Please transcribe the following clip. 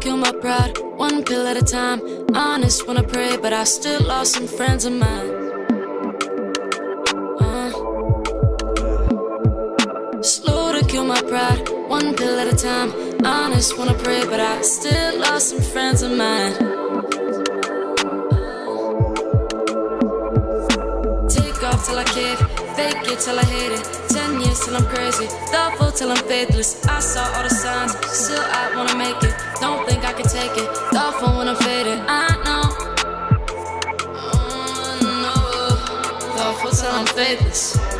kill my pride, one pill at a time. Honest when I pray, but I still lost some friends of mine. Uh. Slow to kill my pride, one pill at a time. Honest when I pray, but I still lost some friends of mine. Take off till I cave, fake it till I hate it. Ten years till I'm crazy, thoughtful till I'm faithless. I saw all the signs, still I wanna. For some favors.